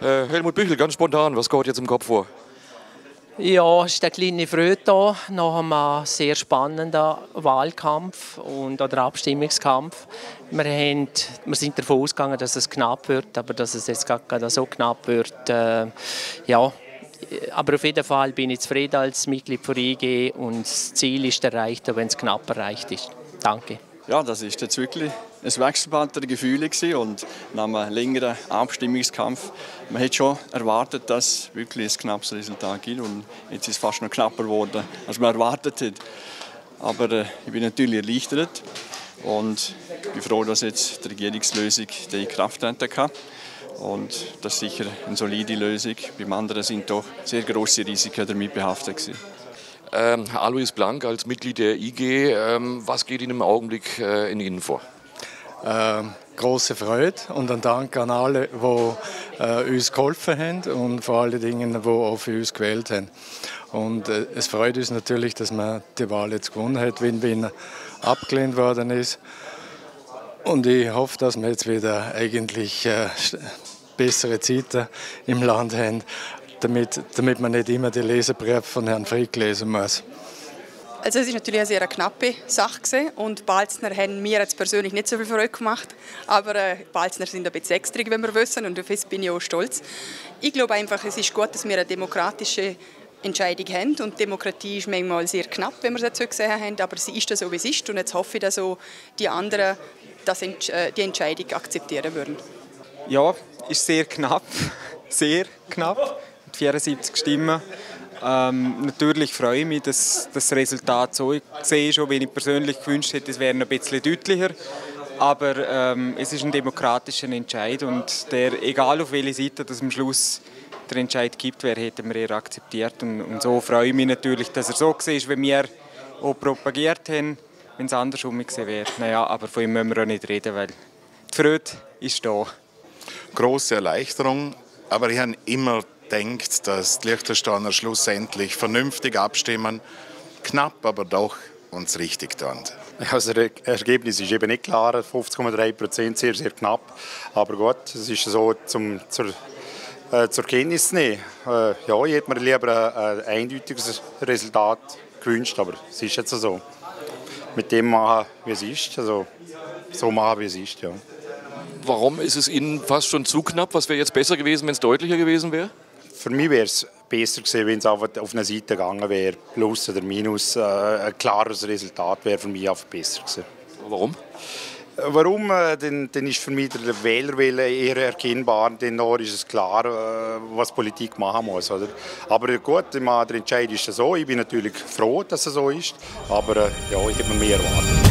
Äh, Helmut Büchel, ganz spontan, was geht jetzt im Kopf vor? Ja, es ist der kleine Freude da, nach einem sehr spannenden Wahlkampf und, oder Abstimmungskampf. Wir, haben, wir sind davon ausgegangen, dass es knapp wird, aber dass es jetzt gerade so knapp wird, äh, ja. Aber auf jeden Fall bin ich zufrieden als Mitglied von IG und das Ziel ist erreicht, wenn es knapp erreicht ist. Danke. Ja, das ist jetzt wirklich ein Wechselbad der Gefühle und nach einem längeren Abstimmungskampf. Man hätte schon erwartet, dass es wirklich ein knappes Resultat gibt und jetzt ist es fast noch knapper geworden, als man erwartet hat. Aber äh, ich bin natürlich erleichtert und bin froh, dass jetzt die Regierungslösung in Kraft kann. Und das ist sicher eine solide Lösung. Beim anderen sind doch sehr große Risiken damit behaftet gewesen. Ähm, Alois Blank als Mitglied der IG, ähm, was geht Ihnen im Augenblick äh, in Ihnen vor? Ähm, große Freude und ein Dank an alle, die äh, uns geholfen haben und vor allen Dingen, die auch für uns gewählt haben. Und äh, es freut uns natürlich, dass man die Wahl jetzt gewonnen hat, wenn Wien abgelehnt worden ist. Und ich hoffe, dass wir jetzt wieder eigentlich äh, bessere Zeiten im Land haben damit, damit man nicht immer die Leserbriefe von Herrn Frick lesen muss. Also es ist natürlich eine sehr knappe Sache gewesen. und Balzner haben mir jetzt persönlich nicht so viel Freude gemacht, aber äh, Balzner sind ein bisschen extrig, wenn wir wissen und auf das bin ich auch stolz. Ich glaube einfach, es ist gut, dass wir eine demokratische Entscheidung haben und Demokratie ist manchmal sehr knapp, wenn wir es jetzt so gesehen haben, aber sie ist so, wie es ist und jetzt hoffe ich, dass auch die anderen das, äh, die Entscheidung akzeptieren würden. Ja, ist sehr knapp, sehr knapp. 74 Stimmen. Ähm, natürlich freue ich mich, dass das Resultat so ich sehe schon, wenn ich persönlich gewünscht hätte, es wäre ein bisschen deutlicher. Aber ähm, es ist ein demokratischer Entscheid und der, egal auf welche Seite das am Schluss der Entscheid gibt, wer hätte wir eher akzeptiert. Und, und, so freue ich mich natürlich, dass er so ist, wie wir auch propagiert haben, wenn es andersrum gewesen wäre. Naja, aber von ihm müssen wir auch nicht reden, weil die Freude ist da. Große Erleichterung, aber ich habe immer denkt, dass die Liechtensteiner schlussendlich vernünftig abstimmen, knapp, aber doch uns richtig tun. Also das Ergebnis ist eben nicht klar, 50,3 Prozent, sehr, sehr knapp. Aber gut, es ist so zum, zur, äh, zur Kenntnis zu nehmen. Äh, ja, ich hätte mir lieber ein, ein eindeutiges Resultat gewünscht, aber es ist jetzt so. Mit dem machen, wie es ist, also so machen, wie es ist, ja. Warum ist es Ihnen fast schon zu knapp? Was wäre jetzt besser gewesen, wenn es deutlicher gewesen wäre? Für mich wäre es besser gewesen, wenn es auf eine Seite gegangen wäre, plus oder minus. Äh, ein klares Resultat wäre für mich einfach besser gewesen. Warum? Äh, warum? Äh, dann, dann ist für mich der Wählerwille eher erkennbar. Denn ist es klar, was Politik machen muss. Oder? Aber gut, der Entscheid ist so. Ich bin natürlich froh, dass es so ist. Aber ja, ich habe mir mehr erwartet.